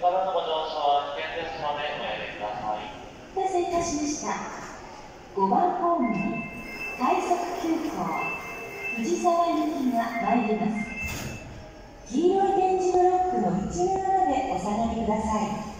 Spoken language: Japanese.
からのご乗車は危険ですのでおやめください。お待たせいたしました。5番ホームに快速急行藤沢行きが参ります。黄色い点字ブロックの内側までお下がりください。